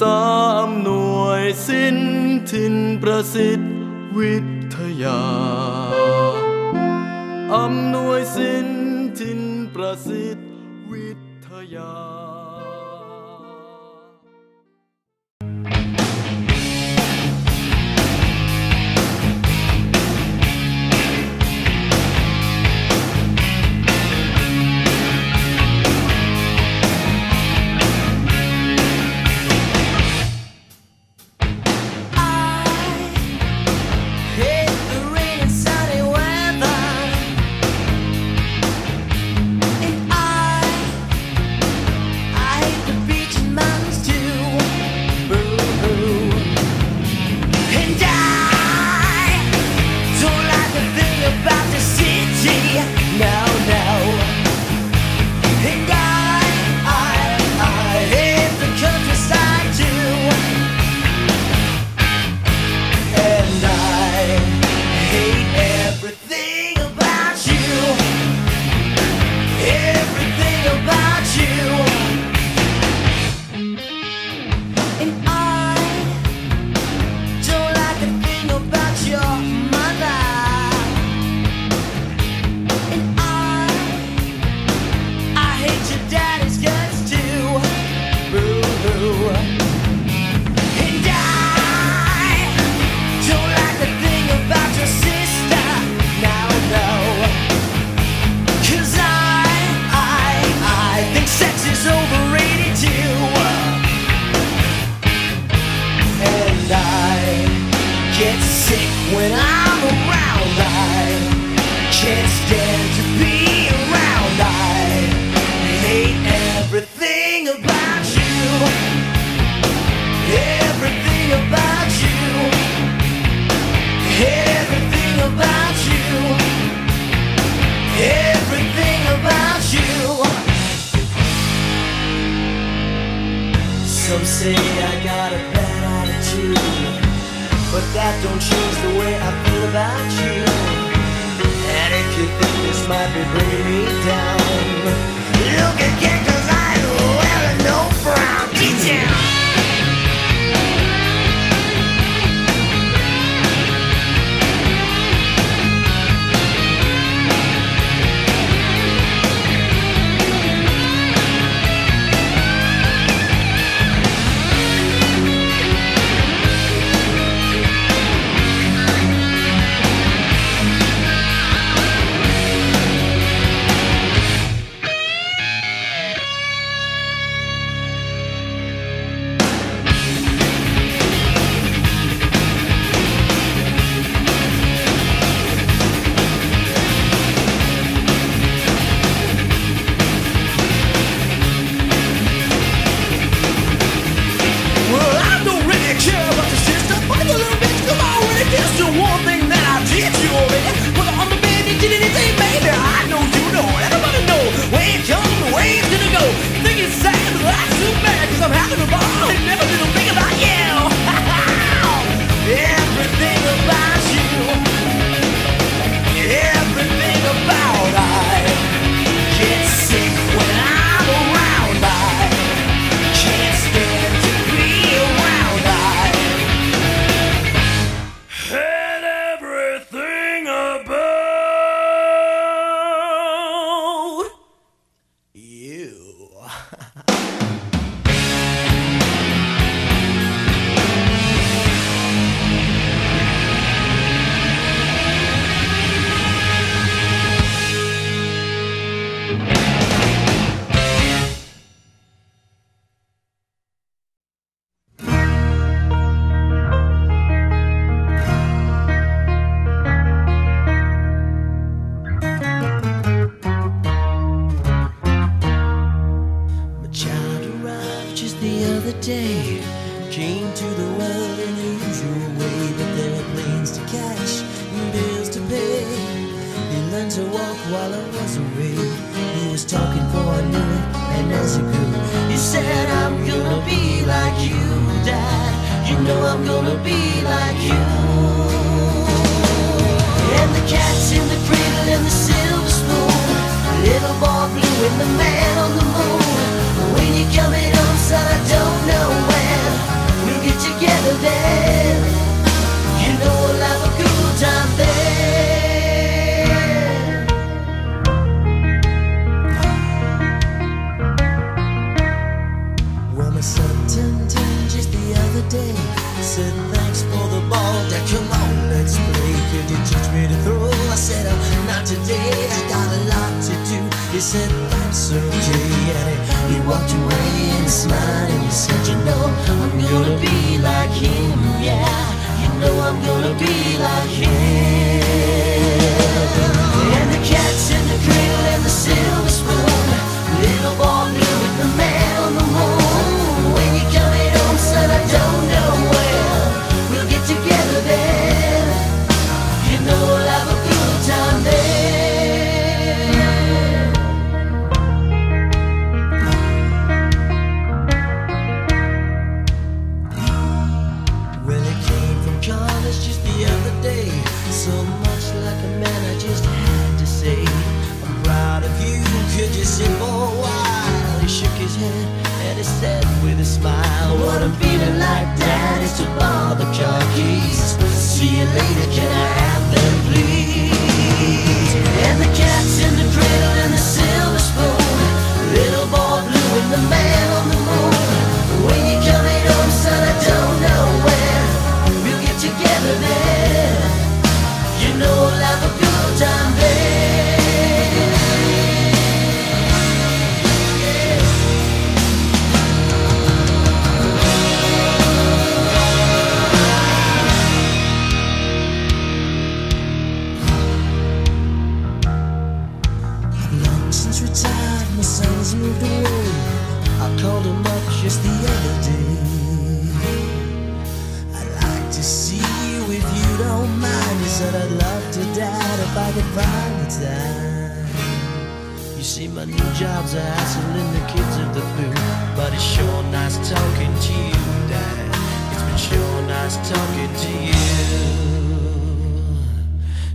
สามหน่วยสิ้นทินประสิทธิ์วิทยาอำนวยสิ้นทินประสิทธิ์วิทยา Some say I got a bad attitude But that don't change the way I feel about you. And if you think this might be bringing me down Look again cause I ain't wearing no brown detail know I'm gonna be like you. And the cat's in the cradle and the silver spoon Little boy blue and the man on the moon. When you're coming home, son, I don't know when We'll get together then. day. I got a lot to do. He said, that's okay. And he walked away and smiled and he said, you know, I'm gonna be like him, yeah. You know I'm gonna be like him. I can find the time. You see, my new job's a hassle, hassling the kids of the boot, but it's sure nice talking to you, Dad. It's been sure nice talking to you.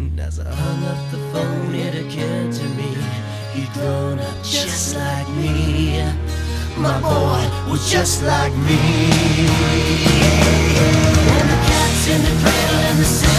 And as I hung up the phone, it occurred to me he'd grown up just like me. My boy was just like me. And the cats in the cradle and the